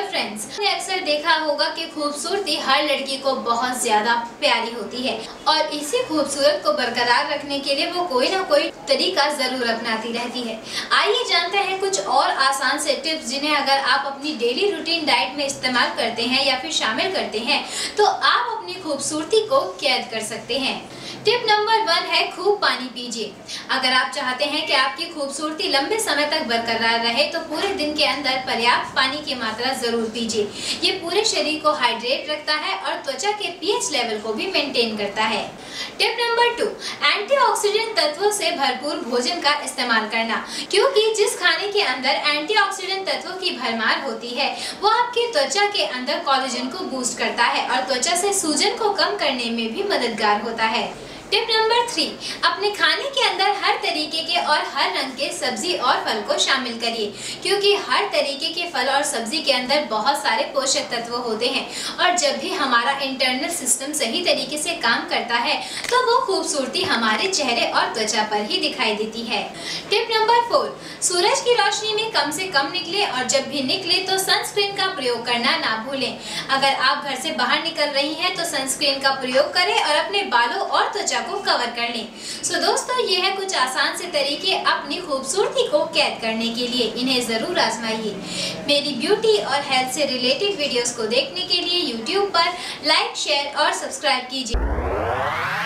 Hello friends आपने अक्सर देखा होगा कि खूबसूरती हर लड़की को बहुत ज़्यादा प्यारी होती है और इसी खूबसूरत को बरकरार रखने के लिए वो कोई ना कोई तरीका ज़रूर अपनाती रहती है। आइए जानते हैं कुछ और आसान से टिप्स जिन्हें अगर आप अपनी डेली रूटीन डाइट में इस्तेमाल करते हैं या फिर शामिल करते हैं तो आप अपनी खूबसूरती को कैद कर सकते हैं। टिप नंबर वन है, खूब पानी पीजिए। अगर आप चाहते हैं कि आपकी खूबसूरती लंबे समय तक बरकरार रहे तो पूरे दिन के अंदर पर्याप्त पानी की मात्रा ज़रूर पीजिए। ये पूरे शरीर को हाइड्रेट रखता है और त्वचा के पीएच लेवल को भी मेंटेन करता है। टिप नंबर टू एंटीऑक्सीडेंट तत्वों से भरपूर भोजन का इस्तेमाल करना। क्योंकि जिस खाने के अंदर एंटीऑक्सीडेंट तत्वों की भरमार होती है, वो आपकी त्वचा के अंदर कॉलेजन को बूस्ट करता है और त्वचा से सूजन को कम करने में भी मददगार होता है। टिप नंबर थ्री अपने खाने के अंदर हर तरीके के और हर रंग के सब्ज़ी और फल को शामिल करिए, क्योंकि हर तरीके के फल और सब्ज़ी के अंदर बहुत सारे पोषक तत्व होते हैं। और जब भी हमारा इंटरनल सिस्टम सही तरीके से काम करता है तो वो खूबसूरती हमारे चेहरे और त्वचा पर ही दिखाई देती है। टिप नंबर फोर सूरज की रोशनी में कम से कम निकले और जब भी निकले तो सनस्क्रीन का प्रयोग करना ना भूलें। अगर आप घर से बाहर निकल रही हैं तो सनस्क्रीन का प्रयोग करें और अपने बालों और त्वचा को कवर कर लें। सो so, दोस्तों ये है कुछ आसान से तरीके अपनी खूबसूरती को कैद करने के लिए। इन्हें ज़रूर आजमाइए। मेरी ब्यूटी और हेल्थ से रिलेटेड वीडियोस को देखने के लिए यूट्यूब पर लाइक शेयर और सब्सक्राइब कीजिए।